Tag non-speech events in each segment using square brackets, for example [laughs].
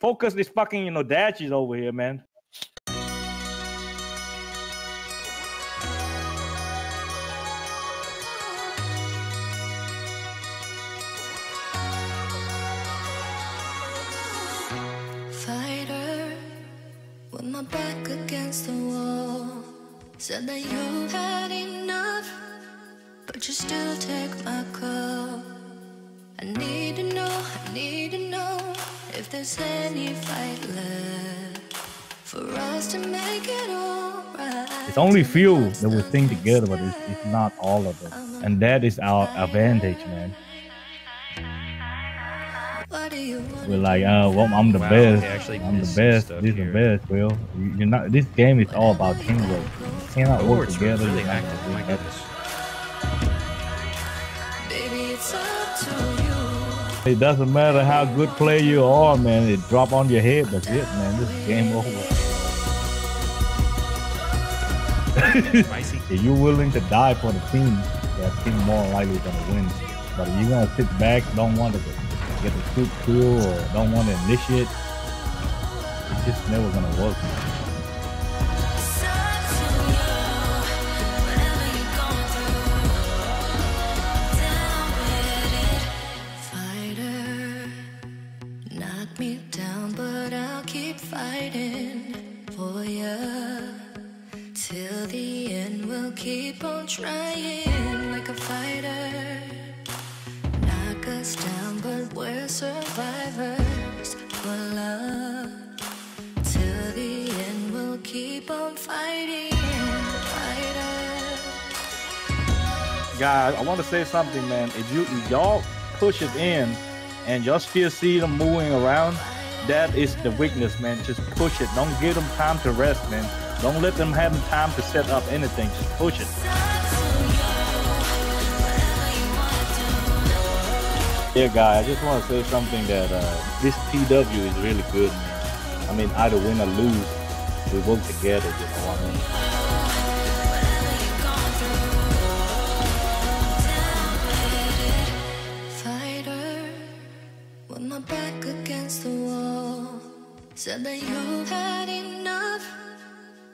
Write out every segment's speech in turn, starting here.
focus this fucking you know dashes over here, man. Fighter, with my back against the wall. Said that you had enough, but you still take my call. If there's any fight left for us to make it alright. It's only few that we sing together, but it's, it's not all of them, and that is our advantage, man. What do you want? We're like, uh, well, I'm the Wow, best. actually I'm the best. This is the best, Will. You- You're not. This game is all about teamwork. You cannot Oh, work it's together. really you're not active. My goodness. Baby, it's up to you. It doesn't matter how good player you are, man. It drop on your head. That's it, man. This is game over. [laughs] If you're willing to die for the team, that team more likely gonna win. But if you're gonna sit back, don't want to get the quick kill or don't want to initiate, it's just never gonna work. Man. Fighting for ya. Till the end, we'll keep on trying like a fighter. Knock us down, but we're survivors for love. Till the end, we'll keep on fighting. Guys, I want to say something, man. If you y'all push it in and y'all still see them moving around, that is the weakness, man. Just push it. Don't give them time to rest, man. Don't let them have time to set up anything. Just push it. Yeah, guy, I just want to say something that uh, this PW is really good, man. I mean, either win or lose, we work together, you know what I mean? Said that you had enough,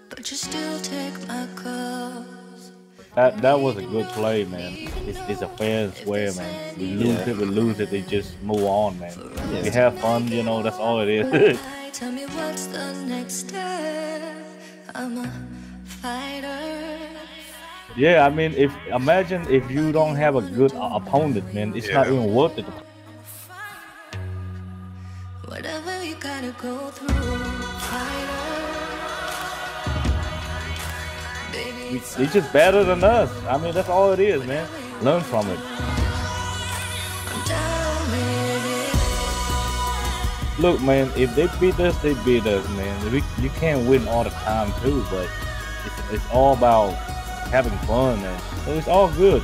but you still take my calls. That that was a good play, man. It's, it's a fair and square, man. We lose Yeah. it, we lose it, they just move on, man. Yeah. We have fun, you know, that's all it is. [laughs] Tell me what's the next step. I'm a fighter. yeah, I mean, if imagine if you don't have a good uh, opponent, man, it's not even worth it. Whatever you gotta go through, fighter. Baby, it's It's just better than us. I mean, that's all it is, man. Learn from it. I'm down with it. Look, man, if they beat us, they beat us, man. We, you can't win all the time too, but it's, it's all about having fun, man. So it's all good.